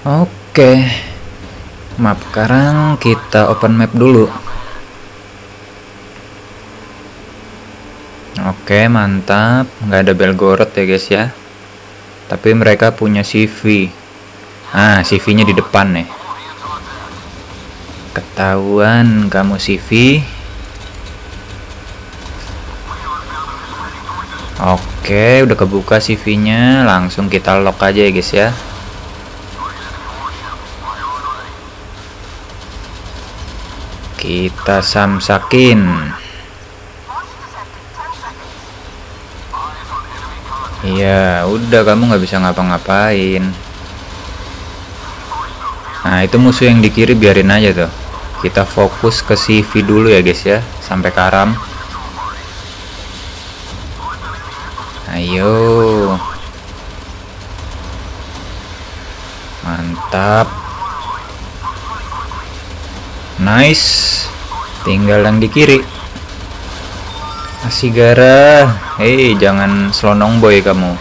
Oke. Map sekarang kita open map dulu. Oke, mantap. Nggak ada Belgorod ya, guys ya. Tapi mereka punya CV. Ah, CV-nya di depan nih. Ketahuan kamu CV. Oke, udah kebuka CV-nya. Langsung kita lock aja ya, guys ya. Kita samsakin. Iya, udah kamu nggak bisa ngapa-ngapain. Nah, itu musuh yang di kiri biarin aja tuh. Kita fokus ke CV dulu ya, guys ya, sampai karam. Ayo. Mantap. Nice. Tinggal yang di kiri. Asigara. Hei, jangan selonong boy kamu.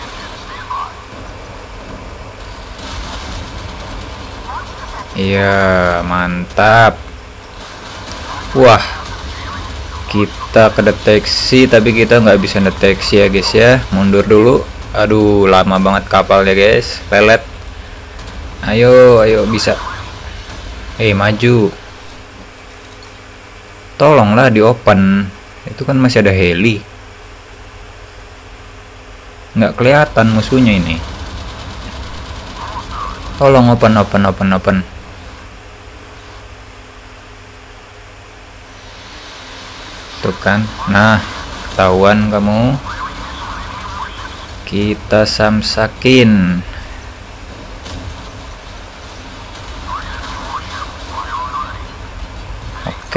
Iya, mantap. Wah, kita kedeteksi tapi kita nggak bisa deteksi ya guys ya. Mundur dulu. Aduh, lama banget kapalnya guys. Pelet. Ayo, ayo bisa. Hei, maju. Tolonglah di open. Itu kan masih ada heli. Nggak kelihatan musuhnya ini. Tolong open, open, open, open. Tuh kan. Nah, ketahuan kamu. Kita samsakin.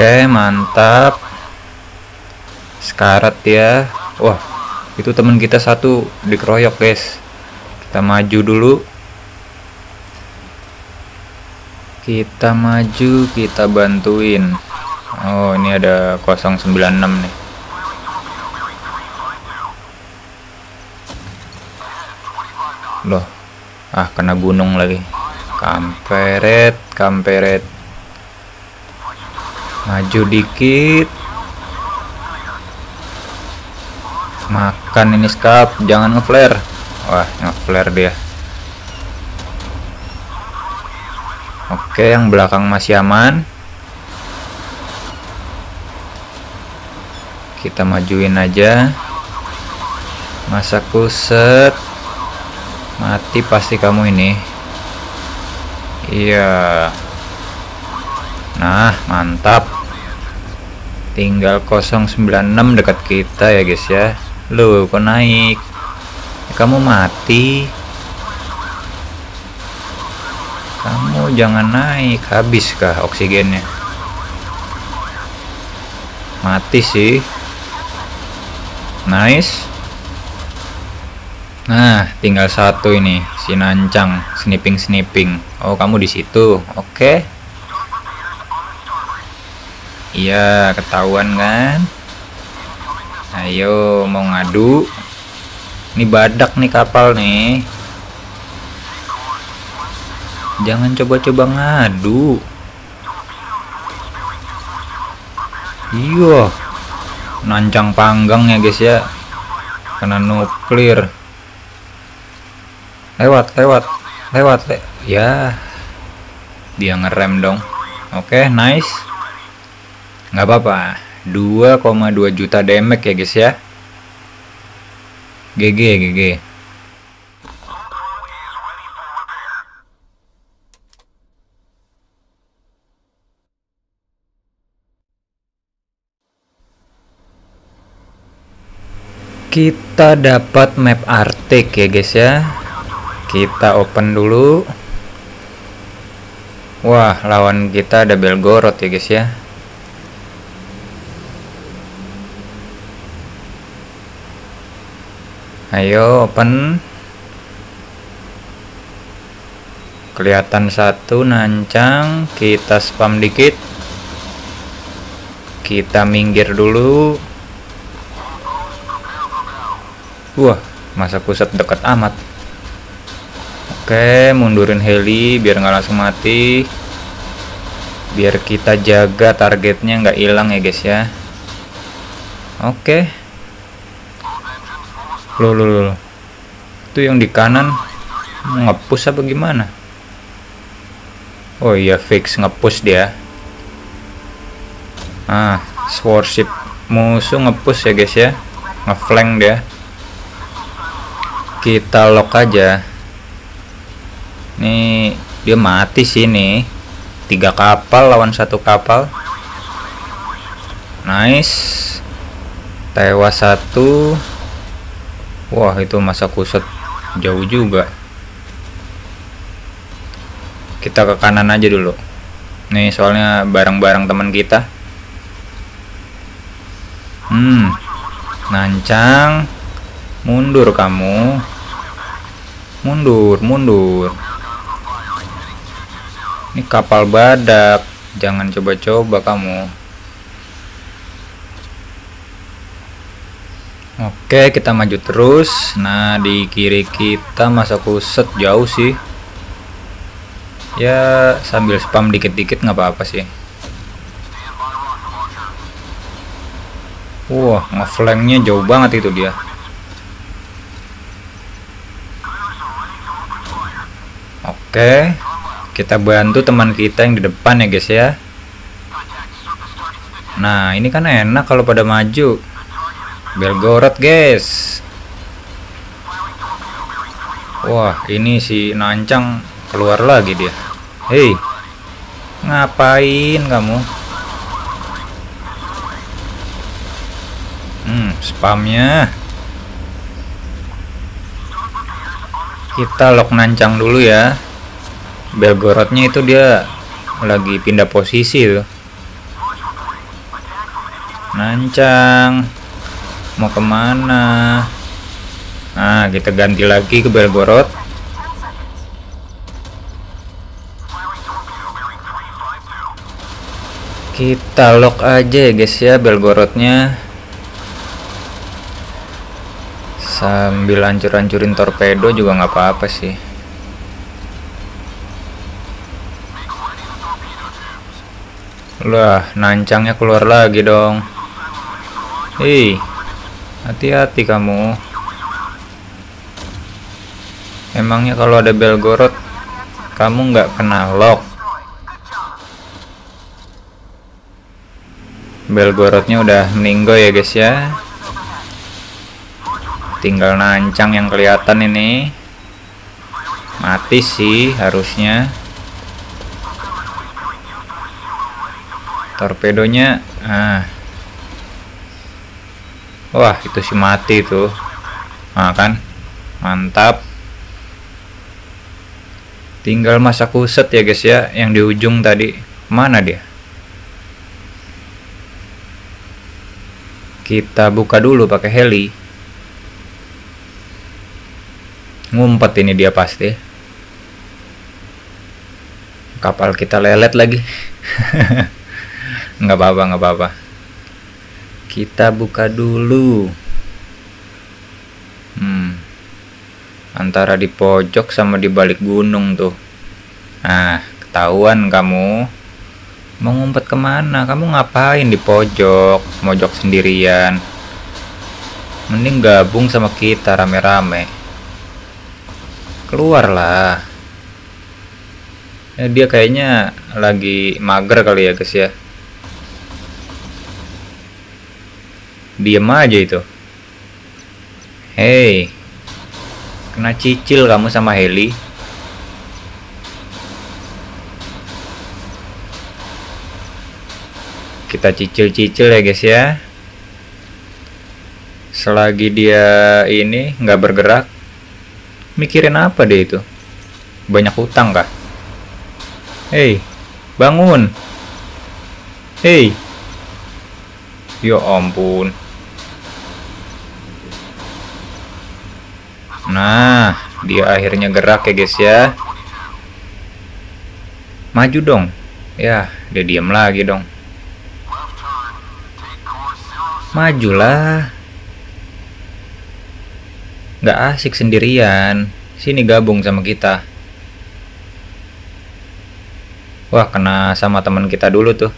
Oke, mantap. Sekarat ya. Wah, itu teman kita satu dikeroyok, guys. Kita maju dulu. Kita maju, kita bantuin. Oh, ini ada 096 nih. Loh. Ah, kena gunung lagi. Kamperet, kamperet. Maju dikit. Makan ini skap, jangan ngeflare. Wah, ngeflare dia. Oke, yang belakang masih aman. Kita majuin aja. Masa kuset. Mati pasti kamu ini. Iya. Nah, mantap. Tinggal 096 dekat kita ya, guys ya. Loh, kok naik? Kamu mati. Kamu jangan naik, habis kah oksigennya? Mati sih. Nice. Nah, tinggal satu ini, si Nancang, sniping-sniping. Oh, kamu di situ. Oke. Okay. Iya, ketahuan kan? Ayo, mau ngadu. Ini badak nih kapal nih. Jangan coba-coba ngadu. Iya. Nancang panggang ya, guys ya. Kena nuklir. Lewat, lewat. Lewat, le ya. Dia ngerem dong. Oke, okay, nice nggak apa-apa. 2,2 juta damage ya guys ya. GG GG kita dapat map Arctic ya guys ya. Kita open dulu. Wah lawan kita ada Belgorod ya guys ya ayo open kelihatan satu nancang kita spam dikit kita minggir dulu wah masa pusat dekat amat Oke, mundurin heli biar nggak langsung mati. Biar kita jaga targetnya nggak hilang ya guys ya. Oke. Loh, loh, loh. Itu yang di kanan ngepus apa gimana? Oh iya fix ngepus dia. Ah, warship musuh ngepus ya guys ya. Ngeflank dia. Kita lock aja Nih dia mati sih nih. Tiga kapal lawan satu kapal. Nice. Tewas satu. Wah itu masa kuset jauh juga. Kita ke kanan aja dulu. Nih soalnya barang-barang teman kita. Hmm. Nancang. Mundur kamu. Mundur, mundur. Ini kapal badak. Jangan coba-coba kamu. Oke, kita maju terus. Nah, di kiri kita masa kuset jauh sih. Ya, sambil spam dikit-dikit nggak apa-apa sih. Wah, ngeflanknya jauh banget itu dia. Oke, kita bantu teman kita yang di depan ya guys ya nah ini kan enak kalau pada maju Belgorod guys. Wah ini si nancang keluar lagi dia. Hei ngapain kamu? Hmm spamnya. Kita lock nancang dulu ya. Belgorodnya itu dia lagi pindah posisi tuh. Nancang. Mau ke mana? Nah, kita ganti lagi ke Belgorod. Kita lock aja ya guys ya Belgorodnya. Sambil hancur-hancurin torpedo juga nggak apa-apa sih. Lah, nancangnya keluar lagi dong. Hei, hati-hati kamu. Emangnya kalau ada Belgorod, kamu nggak kena lock? Belgorodnya udah meninggal ya guys ya. Tinggal nancang yang kelihatan ini. Mati sih harusnya. torpedonya ah wah itu si mati tuh. Nah kan? Mantap. Tinggal masa kuset ya guys ya yang di ujung tadi. Mana dia? Kita buka dulu pakai heli. Ngumpet ini dia pasti. Kapal kita lelet lagi. Nggak apa-apa nggak apa-apa kita buka dulu. Hmm. Antara di pojok sama di balik gunung tuh. Nah ketahuan kamu. Mau ngumpet ke mana? Kamu ngapain di pojok? Mojok sendirian. Mending gabung sama kita rame-rame. Keluarlah. Ya, dia kayaknya lagi mager kali ya guys ya Diem aja itu. Hei. Kena cicil kamu sama Heli. Kita cicil-cicil ya guys ya. Selagi dia ini nggak bergerak, mikirin apa dia itu? Banyak utang kah? Hei, bangun. Hei. Ya ampun. Nah, dia akhirnya gerak ya guys ya. Maju dong. Ya, dia diam lagi dong. Majulah. Gak asik sendirian. Sini gabung sama kita. Wah, kena sama teman kita dulu tuh.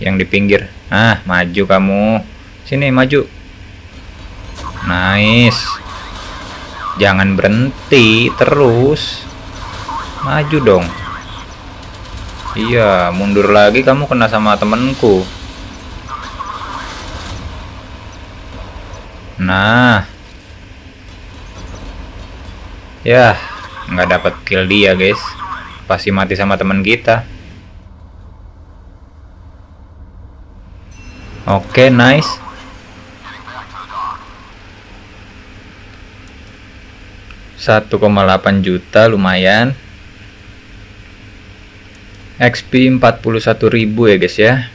Yang di pinggir. Ah, maju kamu. Sini, maju. Nice. Jangan berhenti terus. Maju dong. Iya, mundur lagi kamu kena sama temenku. Nah. Ya, nggak dapat kill dia, guys. Pasti mati sama teman kita. Oke, nice. Satu koma delapan juta lumayan. XP ribu ya guys ya.